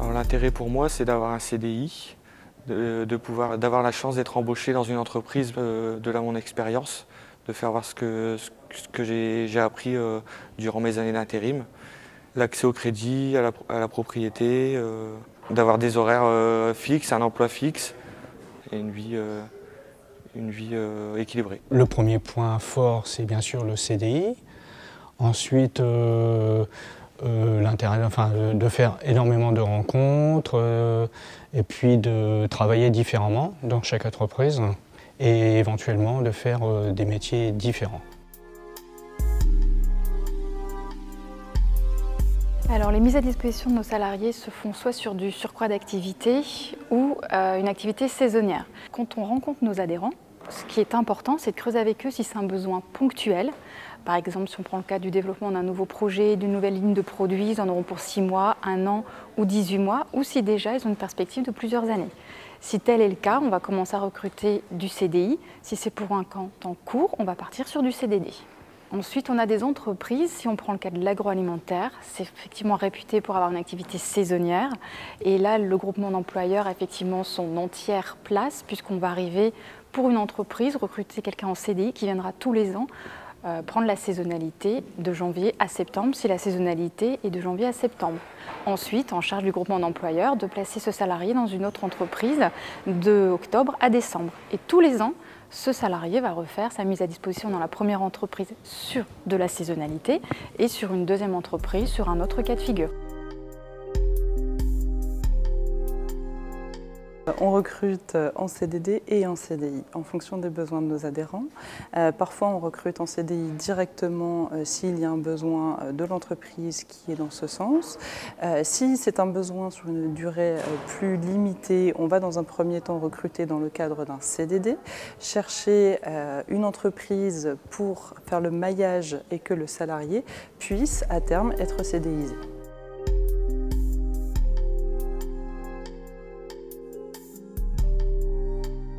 L'intérêt pour moi, c'est d'avoir un CDI, d'avoir la chance d'être embauché dans une entreprise euh, de là mon expérience, de faire voir ce que, j'ai appris euh, durant mes années d'intérim, l'accès au crédit, à la, propriété, euh, d'avoir des horaires fixes, un emploi fixe et une vie, équilibrée. Le premier point fort, c'est bien sûr le CDI. Ensuite, l'intérêt enfin, de faire énormément de rencontres euh, et puis de travailler différemment dans chaque entreprise et éventuellement de faire euh, des métiers différents. Alors les mises à disposition de nos salariés se font soit sur du surcroît d'activité ou une activité saisonnière. Quand on rencontre nos adhérents, ce qui est important, c'est de creuser avec eux si c'est un besoin ponctuel. Par exemple, si on prend le cas du développement d'un nouveau projet, d'une nouvelle ligne de produits, ils en auront pour 6 mois, 1 an ou 18 mois, ou si déjà ils ont une perspective de plusieurs années. Si tel est le cas, on va commencer à recruter du CDI. Si c'est pour un temps court, on va partir sur du CDD. Ensuite, on a des entreprises, si on prend le cas de l'agroalimentaire, c'est effectivement réputé pour avoir une activité saisonnière. Et là, le groupement d'employeurs a effectivement son entière place, puisqu'on va arriver pour une entreprise, recruter quelqu'un en CDI qui viendra tous les ans euh, prendre la saisonnalité de janvier à septembre, si la saisonnalité est de janvier à septembre. Ensuite, en charge du groupement d'employeurs, de placer ce salarié dans une autre entreprise de octobre à décembre. Et tous les ans, ce salarié va refaire sa mise à disposition dans la première entreprise sur de la saisonnalité et sur une deuxième entreprise sur un autre cas de figure. On recrute euh, en CDD et en CDI en fonction des besoins de nos adhérents. Euh, parfois, on recrute en CDI directement euh, s'il y a un besoin de l'entreprise qui est dans ce sens. si c'est un besoin sur une durée plus limitée, on va dans un premier temps recruter dans le cadre d'un CDD, chercher une entreprise pour faire le maillage et que le salarié puisse à terme être CDIsé.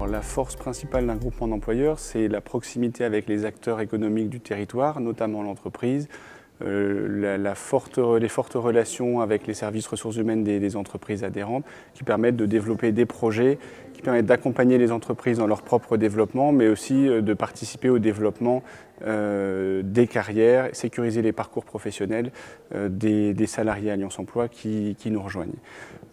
La force principale d'un groupement d'employeurs, c'est la proximité avec les acteurs économiques du territoire, notamment l'entreprise, euh, les fortes relations avec les services ressources humaines des, entreprises adhérentes qui permettent de développer des projets, qui permettent d'accompagner les entreprises dans leur propre développement, mais aussi euh, de participer au développement euh, des carrières, sécuriser les parcours professionnels des, salariés Alliance Emploi qui, qui, nous rejoignent.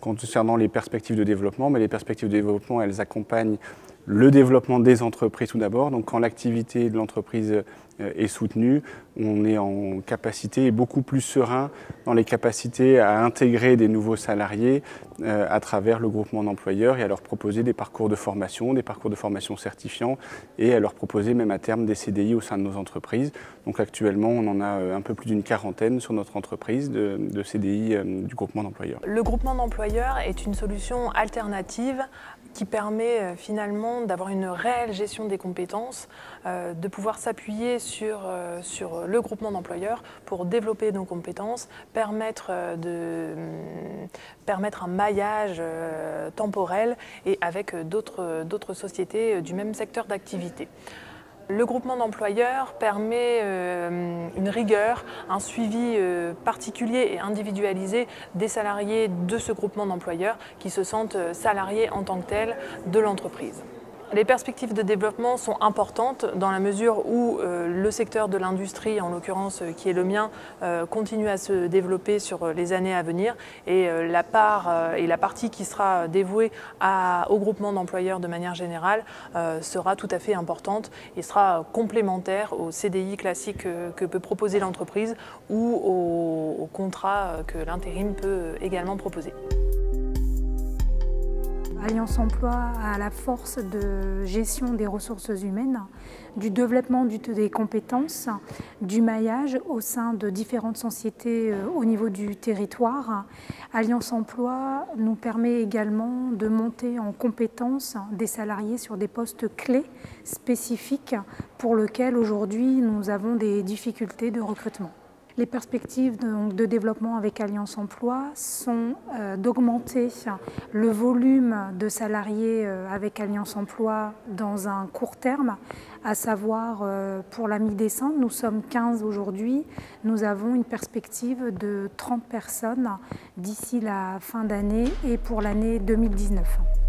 Concernant les perspectives de développement, mais les perspectives de développement, elles accompagnent le développement des entreprises tout d'abord. Donc quand l'activité de l'entreprise euh, est soutenue, on est en capacité et beaucoup plus serein dans les capacités à intégrer des nouveaux salariés euh, à travers le groupement d'employeurs et à leur proposer des parcours de formation, des parcours de formation certifiants et à leur proposer même à terme des CDI au sein de nos entreprises. Donc actuellement, on en a euh, un peu plus d'une quarantaine sur notre entreprise de, de CDI du groupement d'employeurs. Le groupement d'employeurs est une solution alternative qui permet euh, finalement d'avoir une réelle gestion des compétences, euh, de pouvoir s'appuyer sur, euh, sur le groupement d'employeurs pour développer nos compétences, permettre, de, permettre un maillage temporel et avec d'autres sociétés du même secteur d'activité. Le groupement d'employeurs permet euh, une rigueur, un suivi euh, particulier et individualisé des salariés de ce groupement d'employeurs qui se sentent euh, salariés en tant que tels de l'entreprise. Les perspectives de développement sont importantes dans la mesure où euh, le secteur de l'industrie, en l'occurrence euh, qui est le mien, euh, continue à se développer sur les années à venir et la part et la partie qui sera dévouée au groupement d'employeurs de manière générale sera tout à fait importante et sera complémentaire au CDI classique que peut proposer l'entreprise ou au contrat que l'intérim peut également proposer. Alliance Emploi a la force de gestion des ressources humaines, du développement des compétences, du maillage au sein de différentes sociétés euh, au niveau du territoire. Alliance Emploi nous permet également de monter en compétences des salariés sur des postes clés spécifiques pour lesquels aujourd'hui nous avons des difficultés de recrutement. Les perspectives de, développement avec Alliance Emploi sont euh, d'augmenter le volume de salariés euh, avec Alliance Emploi dans un court terme, à savoir euh, pour la mi-décembre, nous sommes 15 aujourd'hui, nous avons une perspective de 30 personnes d'ici la fin d'année et pour l'année 2019.